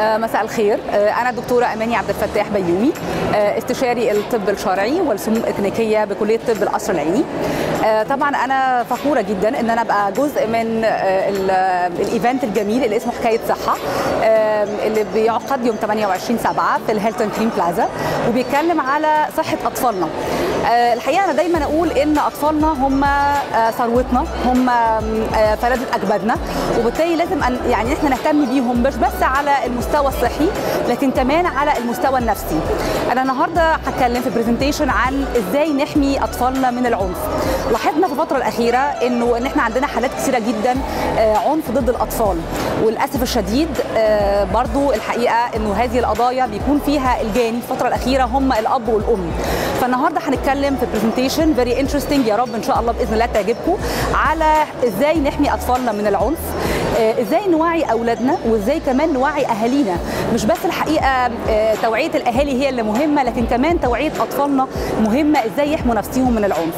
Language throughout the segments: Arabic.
مساء الخير. أنا الدكتورة أماني عبد الفتاح بيومي استشاري الطب الشرعي والسموم الاكلينيكيه بكلية طب القصر العيني. طبعا أنا فخورة جدا إن أنا أبقى جزء من ال event الجميل اللي اسمه حكاية صحة اللي بيعقد يوم 28 7 في الهيلتون جرين بلازا وبيتكلم على صحة أطفالنا. الحقيقة أنا دايما أقول إن أطفالنا هم ثروتنا هم فلذة أكبادنا وبالتالي لازم أن يعني إحنا نهتم بيهم مش بس على المستوى الصحي لكن كمان على المستوى النفسي. أنا النهارده هتكلم في presentation عن إزاي نحمي أطفالنا من العنف. لاحظنا في الفترة الأخيرة إنه إن إحنا عندنا حالات كثيرة جدا عنف ضد الأطفال. وللأسف الشديد برضو الحقيقة إنه هذه القضايا بيكون فيها الجاني الفترة الأخيرة هم الأب والأم. فالنهاردة هنتكلم في presentation very interesting يا رب إن شاء الله بإذن الله تعجبكم. على إزاي نحمي أطفالنا من العنف إزاي نوعي أولادنا وإزاي كمان نوعي أهالينا. مش بس الحقيقة توعية الأهالي هي اللي مهمة لكن كمان توعية أطفالنا مهمة إزاي يحموا نفسهم من العنف.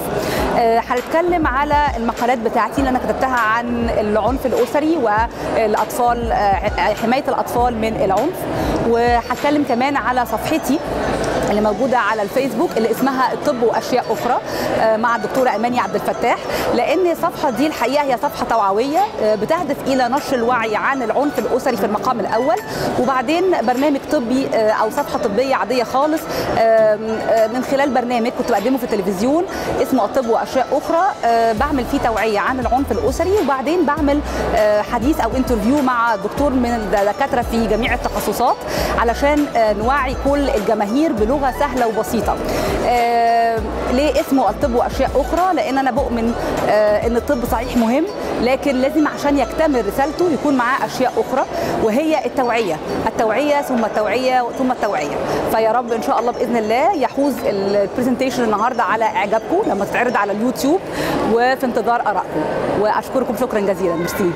هنتكلم على المقالات بتاعتي اللي أنا كتبتها عن العنف الأسري والأطفال حماية الأطفال من العنف. وهتكلم كمان على صفحتي. اللي موجودة على الفيسبوك اللي اسمها الطب وأشياء أخرى مع الدكتوره أماني عبد الفتاح. لأن الصفحه دي الحقيقة هي صفحة توعوية بتهدف إلى نشر الوعي عن العنف الأسري في المقام الأول. وبعدين برنامج طبي أو صفحة طبية عادية خالص من خلال برنامج كنت بقدمه في التلفزيون اسمه الطب وأشياء أخرى. بعمل فيه توعية عن العنف الأسري. وبعدين بعمل حديث أو انترفيو مع دكتور من الدكاترة في جميع التخصصات علشان نوعي كل الجماهير بلغة لغه سهلة وبسيطة. آه ليه اسمه الطب وأشياء أخرى؟ لأن أنا بؤمن آه إن الطب صحيح مهم لكن لازم عشان يكتمل رسالته يكون معاه أشياء أخرى وهي التوعية. التوعية ثم التوعية ثم التوعية. فيا رب إن شاء الله بإذن الله يحوز ال presentation النهارده على إعجابكم لما تتعرض على اليوتيوب وفي انتظار آرائكم. وأشكركم شكرا جزيلا. ميرسي.